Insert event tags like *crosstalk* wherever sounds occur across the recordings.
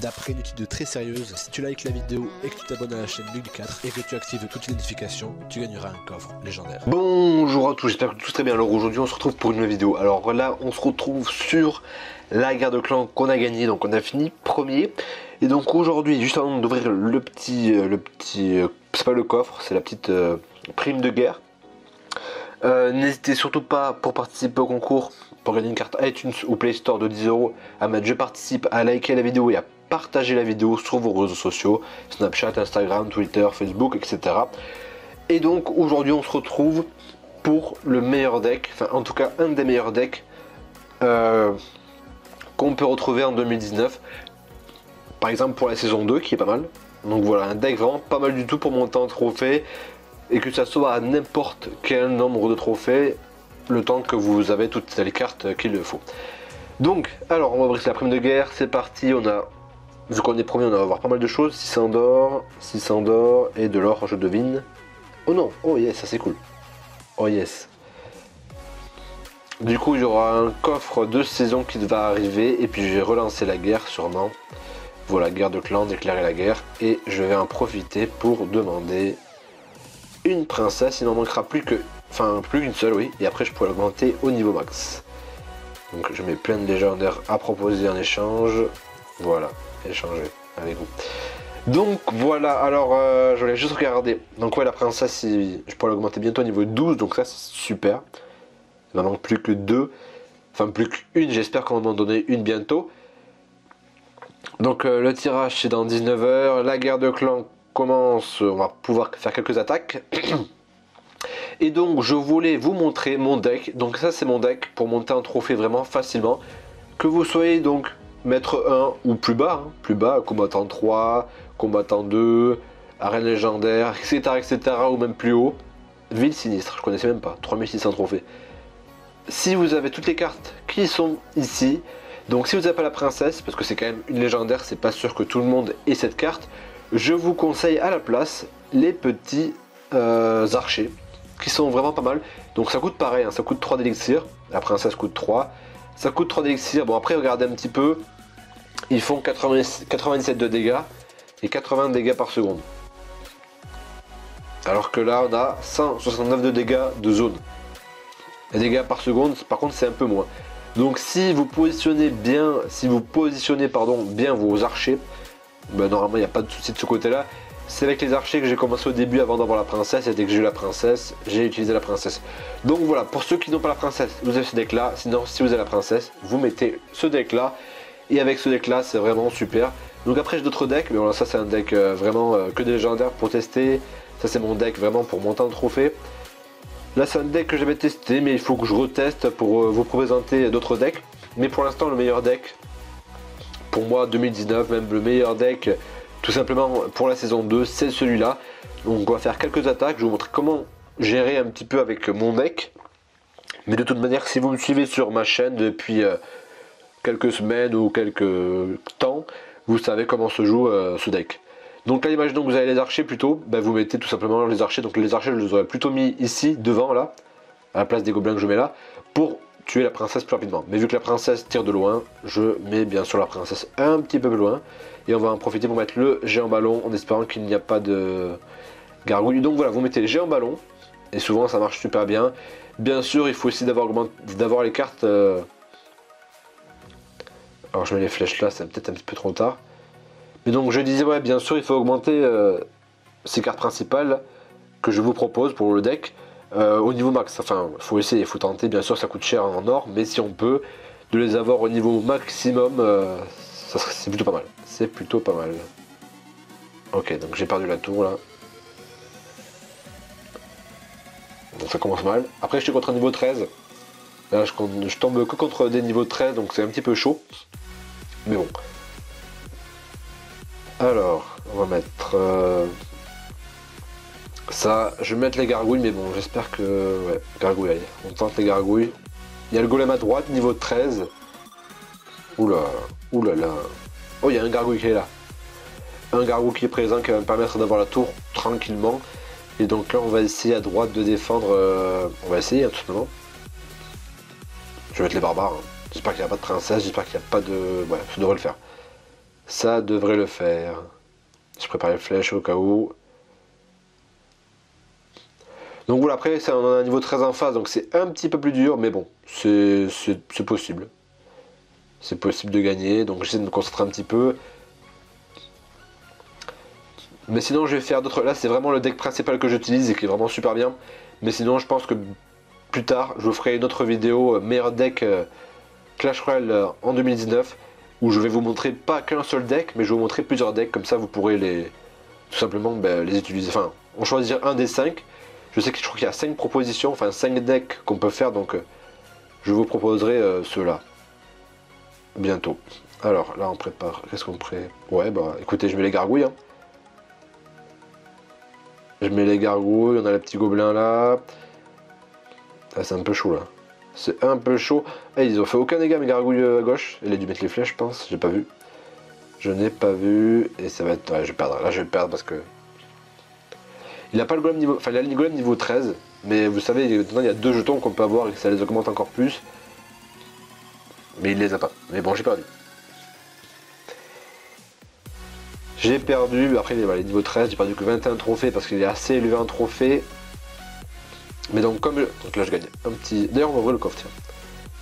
D'après une étude très sérieuse, si tu likes la vidéo et que tu t'abonnes à la chaîne Big 4 et que tu actives toutes les notifications, tu gagneras un coffre légendaire. Bonjour à tous, j'espère que tout très bien. Alors aujourd'hui on se retrouve pour une nouvelle vidéo. Alors là on se retrouve sur la guerre de clans qu'on a gagné, donc on a fini premier. Et donc aujourd'hui, juste avant d'ouvrir le petit, euh, le petit, euh, c'est pas le coffre, c'est la petite euh, prime de guerre. N'hésitez surtout pas pour participer au concours, pour gagner une carte iTunes ou Play Store de 10 euros, à mettre je participe, à liker la vidéo et à partager la vidéo sur vos réseaux sociaux, Snapchat, Instagram, Twitter, Facebook, etc. Et donc aujourd'hui on se retrouve pour le meilleur deck, enfin en tout cas un des meilleurs decks qu'on peut retrouver en 2019 par exemple pour la saison 2 qui est pas mal. Donc voilà, un deck vraiment pas mal du tout pour monter en trophée et que ça soit à n'importe quel nombre de trophées le temps que vous avez toutes les cartes qu'il le faut. Donc, alors on va ouvrir la prime de guerre, c'est parti, on a, vu qu'on est premier, on va avoir pas mal de choses, 600 d'or, 600 d'or et de l'or, je devine. Oh non, oh yes, ça c'est cool. Oh yes. Du coup, il y aura un coffre de saison qui va arriver et puis je vais relancer la guerre sûrement. Voilà, guerre de clan, déclarer la guerre. Et je vais en profiter pour demander une princesse. Il n'en manquera plus que... Enfin, plus qu'une seule, oui. Et après, je pourrai l'augmenter au niveau max. Donc, je mets plein de légendaires à proposer en échange. Voilà, échanger avec vous. Donc voilà, alors euh, je voulais juste regarder. Donc ouais, la princesse, je pourrais l'augmenter bientôt au niveau 12, donc ça c'est super. Il n'en manque plus que deux. Enfin plus qu'une, j'espère qu'on va m'en donner une bientôt. Donc euh, le tirage c'est dans 19h, la guerre de clans commence, on va pouvoir faire quelques attaques. Et donc je voulais vous montrer mon deck, donc ça c'est mon deck pour monter un trophée vraiment facilement. Que vous soyez donc maître 1 ou plus bas, hein, plus bas, combattant 3, combattant 2, arène légendaire, etc., etc. ou même plus haut. Ville sinistre, je connaissais même pas, 3600 trophées. Si vous avez toutes les cartes qui sont ici, donc si vous n'avez pas la princesse, parce que c'est quand même une légendaire, c'est pas sûr que tout le monde ait cette carte, je vous conseille à la place les petits euh, archers, qui sont vraiment pas mal. Donc ça coûte pareil, hein, ça coûte 3 d'élixir, la princesse coûte 3, ça coûte 3 d'élixir, bon après regardez un petit peu, ils font 97 de dégâts et 80 dégâts par seconde. Alors que là on a 169 de dégâts de zone. Les dégâts par seconde par contre c'est un peu moins. Donc si vous positionnez bien, si vous positionnez bien vos archers, ben, normalement il n'y a pas de souci de ce côté-là. C'est avec les archers que j'ai commencé au début avant d'avoir la princesse, et dès que j'ai eu la princesse, j'ai utilisé la princesse. Donc voilà, pour ceux qui n'ont pas la princesse, vous avez ce deck là, sinon si vous avez la princesse, vous mettez ce deck là, et avec ce deck là c'est vraiment super. Donc après j'ai d'autres decks, mais voilà ça c'est un deck euh, vraiment euh, que des légendaires pour tester, ça c'est mon deck vraiment pour monter un trophée. Là c'est un deck que j'avais testé mais il faut que je reteste pour euh, vous présenter d'autres decks. Mais pour l'instant le meilleur deck pour moi 2019, même le meilleur deck tout simplement pour la saison 2 c'est celui-là. Donc on va faire quelques attaques, je vais vous montrer comment gérer un petit peu avec mon deck. Mais de toute manière si vous me suivez sur ma chaîne depuis quelques semaines ou quelques temps, vous savez comment se joue euh, ce deck. Donc là, imaginons que vous avez les archers plutôt, ben, vous mettez tout simplement les archers. Donc les archers, je les aurais plutôt mis ici, devant, là, à la place des gobelins que je mets là, pour tuer la princesse plus rapidement. Mais vu que la princesse tire de loin, je mets bien sûr la princesse un petit peu plus loin. Et on va en profiter pour mettre le géant ballon en espérant qu'il n'y a pas de gargouille. Donc voilà, vous mettez le géant ballon, et souvent ça marche super bien. Bien sûr, il faut aussi d'avoir les cartes... Euh, alors je mets les flèches là, c'est peut-être un petit peu trop tard. Mais donc je disais, ouais, bien sûr, il faut augmenter euh, ces cartes principales que je vous propose pour le deck euh, au niveau max. Enfin, il faut essayer, il faut tenter, bien sûr, ça coûte cher en or, mais si on peut, de les avoir au niveau maximum, euh, c'est plutôt pas mal. C'est plutôt pas mal. Ok, donc j'ai perdu la tour là. Donc ça commence mal. Après, je suis contre un niveau 13. Là, je, je tombe que contre des niveaux 13, donc c'est un petit peu chaud. Mais bon. Alors, on va mettre euh, ça. Je vais mettre les gargouilles, mais bon, j'espère que... Ouais, gargouilles, allez. On tente les gargouilles. Il y a le golem à droite, niveau 13. Oula, oulala. Oh, il y a un gargouille qui est là. Un gargouille qui est présent qui va me permettre d'avoir la tour tranquillement. Et donc là, on va essayer à droite de défendre... Euh, on va essayer, hein, tout simplement. Je vais mettre les barbares. Hein. J'espère qu'il n'y a pas de princesse, j'espère qu'il n'y a pas de... Ouais, ça devrait le faire. Ça devrait le faire. Je prépare les flèches au cas où. Donc voilà, après, c'est un, niveau très en phase, donc c'est un petit peu plus dur, mais bon, c'est possible. C'est possible de gagner, donc j'essaie de me concentrer un petit peu. Mais sinon, je vais faire d'autres. Là, c'est vraiment le deck principal que j'utilise et qui est vraiment super bien. Mais sinon, je pense que plus tard, je vous ferai une autre vidéo euh, meilleur deck euh, Clash Royale euh, en 2019 où je vais vous montrer pas qu'un seul deck, mais je vais vous montrer plusieurs decks. Comme ça, vous pourrez les tout simplement ben, les utiliser. Enfin, on choisir un des 5 je sais que je crois qu'il y a 5 propositions, enfin 5 decks qu'on peut faire, donc euh, je vous proposerai euh, ceux-là. Bientôt. Alors là on prépare. Qu'est-ce qu'on prépare Ouais bah écoutez, je mets les gargouilles. Hein. Je mets les gargouilles, on a les petits gobelins là. Ah, c'est un peu chaud là. C'est un peu chaud. Eh, ils ont fait aucun dégât mes gargouilles euh, à gauche. Il a dû mettre les flèches je pense, j'ai pas vu. Je n'ai pas vu. Et ça va être. Ouais, je vais perdre. Là je vais perdre parce que il n'a pas le golem niveau. Enfin, il a le golem niveau 13. Mais vous savez, maintenant il y a deux jetons qu'on peut avoir et que ça les augmente encore plus. Mais il les a pas. Mais bon, j'ai perdu. J'ai perdu, après il est niveau 13, j'ai perdu que 21 trophées parce qu'il est assez élevé en trophée. Mais donc comme... Donc là je gagne un petit... D'ailleurs on va ouvrir le coffre, tiens.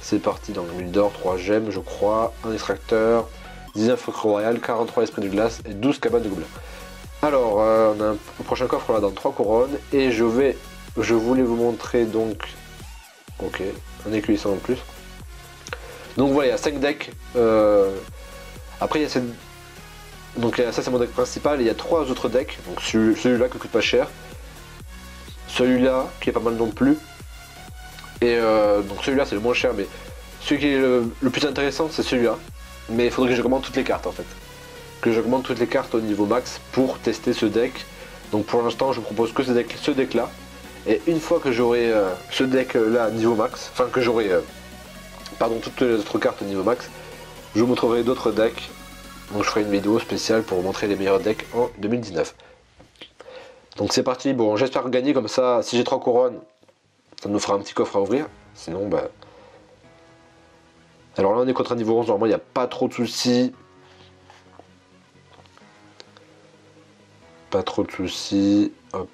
C'est parti, donc 1000 d'or, 3 gemmes je crois, un extracteur, 19 focus royal, 43 esprits de glace et 12 cabanes de gobelins. Alors, euh, on a un prochain coffre là dans 3 couronnes et je vais, je voulais vous montrer donc, ok, un écuisson en plus. Donc voilà, il y a 5 decks. Euh, après, il y a cette... donc ça c'est mon deck principal. il y a trois autres decks. Donc celui-là qui coûte pas cher, celui-là qui est pas mal non plus. Et euh, donc celui-là c'est le moins cher, mais celui qui est le, plus intéressant c'est celui-là. Mais il faudrait que commande toutes les cartes en fait que j'augmente toutes les cartes au niveau max pour tester ce deck. Donc pour l'instant je propose que ce deck, ce deck là. Et une fois que j'aurai euh, ce deck là niveau max, enfin que j'aurai euh, pardon toutes les autres cartes au niveau max, je vous montrerai d'autres decks. Donc je ferai une vidéo spéciale pour vous montrer les meilleurs decks en 2019. Donc c'est parti, bon j'espère gagner comme ça, si j'ai trois couronnes, ça nous fera un petit coffre à ouvrir. Sinon bah. Alors là on est contre un niveau 11, normalement il n'y a pas trop de soucis. Pas trop de soucis. Hop.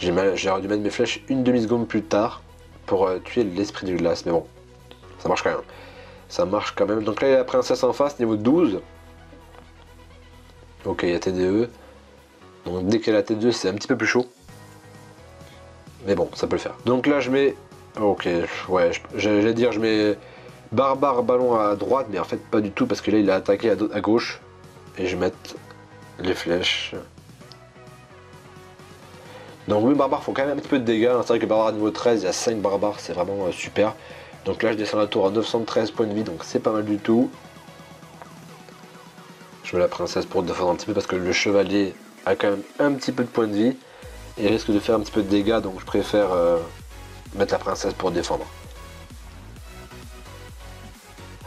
J'ai dû mettre mes flèches une demi-seconde plus tard pour euh, tuer l'esprit du glace. Mais bon, ça marche quand même. Ça marche quand même. Donc là, il y a la princesse en face, niveau 12. Ok, il y a TDE. Donc dès qu'elle a T2, c'est un petit peu plus chaud. Mais bon, ça peut le faire. Donc là, je mets... Ok, ouais, j'allais dire, je mets Barbare ballon à droite, mais en fait pas du tout parce que là il a attaqué à, gauche. Et je mettre les flèches. Donc oui, barbare font quand même un petit peu de dégâts. C'est vrai que barbare niveau 13, il y a 5 barbares, c'est vraiment euh, super. Donc là je descends la tour à 913 points de vie, donc c'est pas mal du tout. La princesse pour défendre un petit peu parce que le chevalier a quand même un petit peu de points de vie. Et risque de faire un petit peu de dégâts, donc je préfère euh, mettre la princesse pour défendre.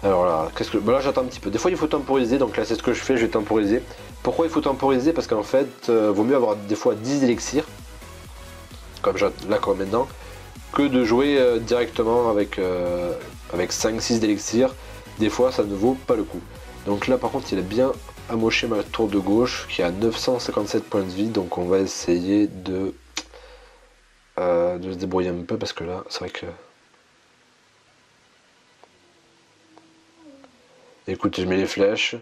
Alors là, qu'est-ce que. là j'attends un petit peu. Des fois il faut temporiser, donc là c'est ce que je fais, je vais temporiser. Pourquoi il faut temporiser? Parce qu'en fait, euh, vaut mieux avoir des fois 10 élixirs, comme là comme maintenant, que de jouer euh, directement avec, avec 5-6 d'élixirs. Des fois ça ne vaut pas le coup. Donc là par contre il a bien amoché ma tour de gauche qui a 957 points de vie, donc on va essayer de, de se débrouiller un peu parce que là c'est vrai que Écoute, je mets les flèches.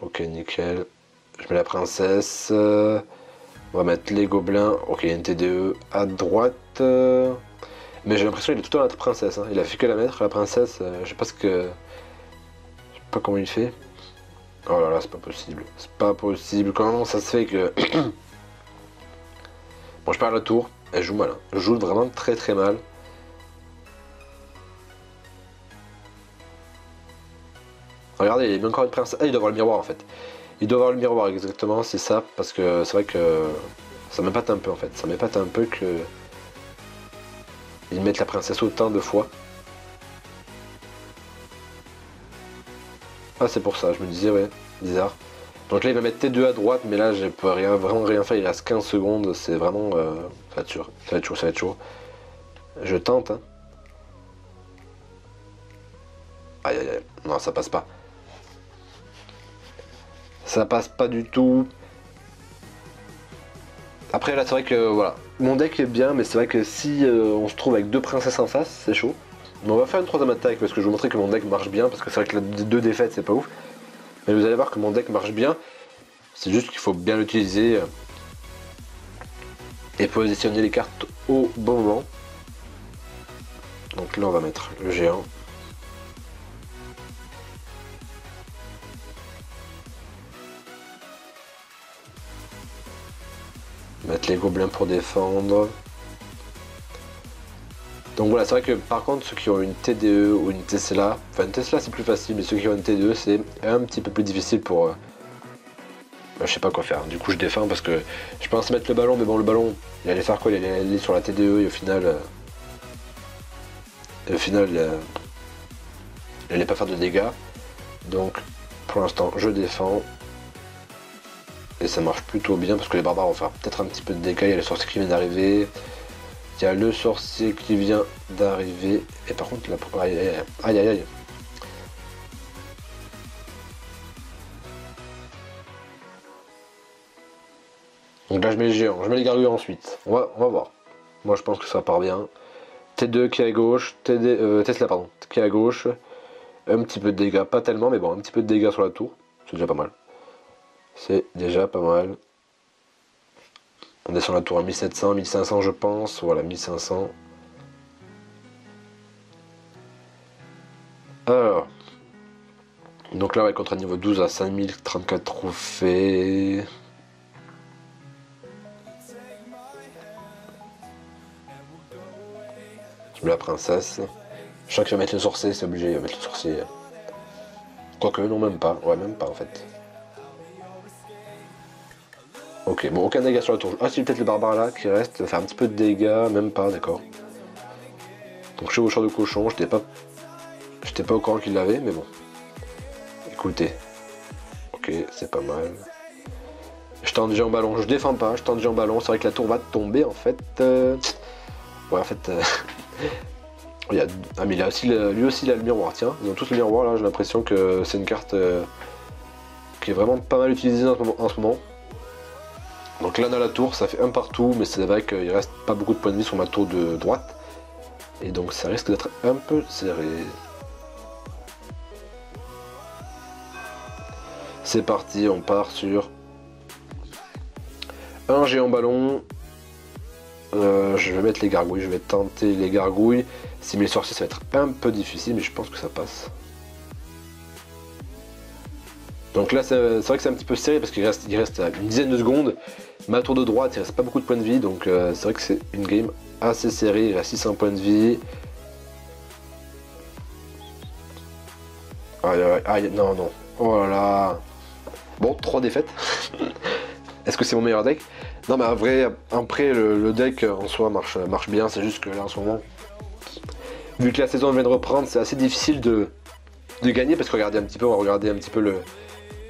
Ok, nickel. Je mets la princesse. On va mettre les gobelins. Ok, il y a une TDE à droite. Mais j'ai l'impression qu'il est tout le temps la princesse. Hein. Il a fait que la mettre, la princesse. Euh, je sais pas ce que. Je sais pas comment il fait. Oh là là, c'est pas possible. C'est pas possible. Comment ça se fait que. *clears throat* bon, je perds la tour. Elle joue mal. Elle joue vraiment très très mal. Regardez, il y a encore une princesse. Ah, il doit avoir le miroir en fait. Il doit avoir le miroir exactement, c'est ça, parce que c'est vrai que ça m'épate un peu en fait. Ça m'épate un peu que ils mettent la princesse autant de fois. Ah c'est pour ça, je me disais ouais, bizarre. Donc là il va mettre T2 à droite, mais là je peux rien, vraiment rien faire, il reste 15 secondes, c'est vraiment... Euh, ça va être ça va être chaud, ça va être chaud. Je tente hein. Aïe aïe aïe. Non, ça passe pas. Ça passe pas du tout. Après là c'est vrai que voilà. Mon deck est bien mais c'est vrai que si euh, on se trouve avec deux princesses en face, c'est chaud. On va faire une troisième attaque parce que je vais vous montrer que mon deck marche bien parce que c'est vrai que les deux défaites c'est pas ouf. Mais vous allez voir que mon deck marche bien. C'est juste qu'il faut bien l'utiliser euh, et positionner les cartes au bon moment. Donc là on va mettre le géant. Mettre les gobelins pour défendre. Donc voilà, c'est vrai que par contre, ceux qui ont une TDE ou une Tesla, enfin une Tesla c'est plus facile, mais ceux qui ont une TDE c'est un petit peu plus difficile pour... Euh, bah, je sais pas quoi faire. Du coup je défends parce que je pense mettre le ballon, mais bon le ballon, il allait faire quoi? Il allait aller sur la TDE et au final... Euh, au final, euh, il allait pas faire de dégâts. Donc pour l'instant je défends. Et ça marche plutôt bien parce que les barbares vont faire peut-être un petit peu de dégâts. Il y a le sorcier qui vient d'arriver. Il y a le sorcier qui vient d'arriver. Et par contre, la... aïe aïe aïe. aïe. Donc là, je mets les géants. Je mets les gargouilles ensuite. On va, on voir. Moi, je pense que ça part bien. T2 qui est à gauche. TD, euh, Tesla, pardon. Qui est à gauche. Un petit peu de dégâts. Pas tellement, mais bon, un petit peu de dégâts sur la tour. C'est déjà pas mal. C'est déjà pas mal. On descend la tour à 1700, 1500 je pense. Voilà, 1500. Alors. Donc là, on va contre un niveau 12 à 5034 trophées. La princesse. Je crois que je mettre le sorcier, c'est obligé, de mettre le sorcier. Quoique, non, même pas. Ouais, même pas en fait. Ok, bon, aucun dégât sur la tour. Ah, si, peut-être le barbare là qui reste, faire un petit peu de dégâts, même pas, d'accord. Donc, champ de cochon, j'étais pas. J'étais pas au courant qu'il l'avait, mais bon. Écoutez. Ok, c'est pas mal. Je tente déjà en ballon, je défends pas, je tente déjà en ballon. C'est vrai que la tour va tomber en fait. Euh, ouais, en fait. Euh, *laughs* il y a... Ah, mais il a aussi lui aussi il a le miroir, tiens. Ils ont tous le miroir là, j'ai l'impression que c'est une carte euh, qui est vraiment pas mal utilisée en ce moment. Donc là dans la tour ça fait un partout mais c'est vrai qu'il reste pas beaucoup de points de vie sur ma tour de droite. Et donc ça risque d'être un peu serré. C'est parti, on part sur un géant ballon. Euh, je vais mettre les gargouilles, je vais tenter les gargouilles. Si mes sorciers ça va être un peu difficile mais je pense que ça passe. Donc là, c'est vrai que c'est un petit peu serré parce qu'il reste, une dizaine de secondes. Ma tour de droite, il reste pas beaucoup de points de vie, donc euh, c'est vrai que c'est une game assez serrée. Il reste 600 points de vie. Aïe, aïe, aïe, non, non. Oh là là. Bon, 3 défaites. *laughs* Est-ce que c'est mon meilleur deck? Non, mais en vrai, après, le, deck en soi marche, marche bien. C'est juste que là, en ce moment, vu que la saison vient de reprendre, c'est assez difficile de, de gagner parce que regardez un petit peu, on va regarder un petit peu le,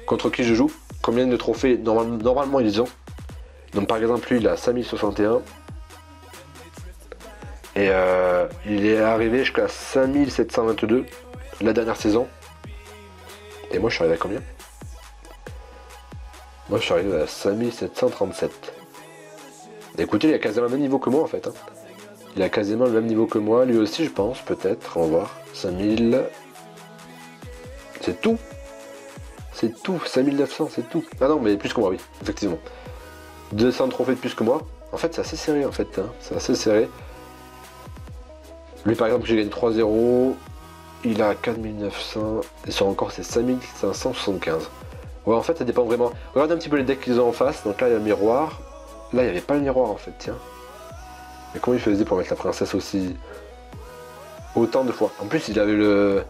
contre qui je joue, combien de trophées? Normalement ils ont. Donc par exemple lui il a 5061 et euh, il est arrivé jusqu'à 5722 la dernière saison. Et moi je suis arrivé à combien? Moi je suis arrivé à 5737. Écoutez, il a quasiment le même niveau que moi en fait. Hein. Il a quasiment le même niveau que moi, lui aussi je pense, peut-être, on va voir. 5000. C'est tout c'est tout, 5900, c'est tout. Ah non, mais plus que moi, oui, effectivement. 200 trophées de plus que moi. En fait, c'est assez serré, en fait. Hein. C'est assez serré. Lui, par exemple, j'ai gagné 3-0. Il a 4900. Et sur encore, c'est 5575. Ouais, en fait, ça dépend vraiment. Regardez un petit peu les decks qu'ils ont en face. Donc là, il y a le miroir. Là, il n'y avait pas le miroir, en fait, tiens. Mais comment il faisait pour mettre la princesse aussi autant de fois? En plus, il avait le...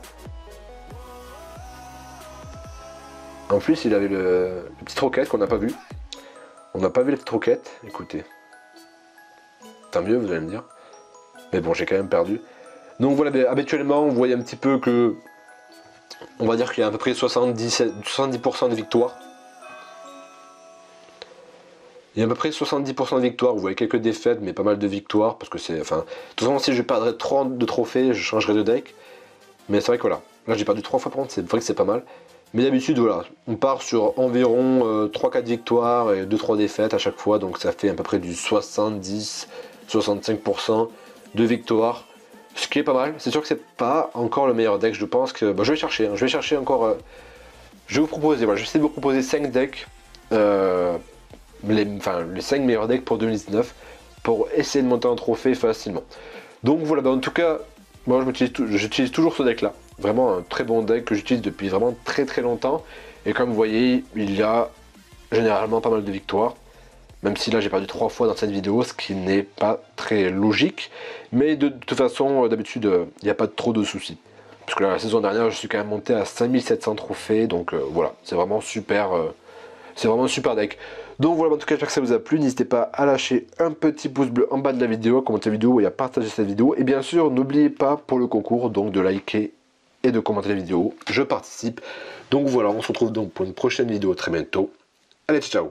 En plus, il avait le, petite roquette qu'on n'a pas vu. On n'a pas vu la petite roquette, écoutez. Tant mieux, vous allez me dire. Mais bon, j'ai quand même perdu. Donc voilà, habituellement, vous voyez un petit peu que. On va dire qu'il y a à peu près 70, 70% de victoires. Il y a à peu près 70% de victoires. Vous voyez quelques défaites, mais pas mal de victoires. Parce que c'est. Enfin. De toute façon, si je perdrais 30 de trophées, je changerais de deck. Mais c'est vrai que voilà. Là, j'ai perdu trois fois par contre, c'est vrai que c'est pas mal. Mais d'habitude, voilà, on part sur environ 3-4 victoires et 2-3 défaites à chaque fois, donc ça fait à peu près du 70-65% de victoires. Ce qui est pas mal, c'est sûr que c'est pas encore le meilleur deck, je pense que. Bah, je vais chercher, hein. je vais chercher encore. je vais vous proposer, voilà, je vais essayer de vous proposer 5 decks. les, enfin, les 5 meilleurs decks pour 2019 pour essayer de monter un trophée facilement. Donc voilà, bah, en tout cas, moi j'utilise toujours ce deck là. Vraiment un très bon deck que j'utilise depuis vraiment très très longtemps. Et comme vous voyez, il y a généralement pas mal de victoires. Même si là j'ai perdu trois fois dans cette vidéo, ce qui n'est pas très logique. Mais de, toute façon, d'habitude, euh, il n'y a pas trop de soucis. Parce que la saison dernière, je suis quand même monté à 5700 trophées. Donc euh, voilà, c'est vraiment super. Euh, c'est vraiment un super deck. Donc voilà, en tout cas, j'espère que ça vous a plu. N'hésitez pas à lâcher un petit pouce bleu en bas de la vidéo, à commenter la vidéo et à partager cette vidéo. Et bien sûr, n'oubliez pas pour le concours donc de liker et de commenter la vidéo. Je participe. Donc voilà, on se retrouve donc pour une prochaine vidéo très bientôt. Allez, ciao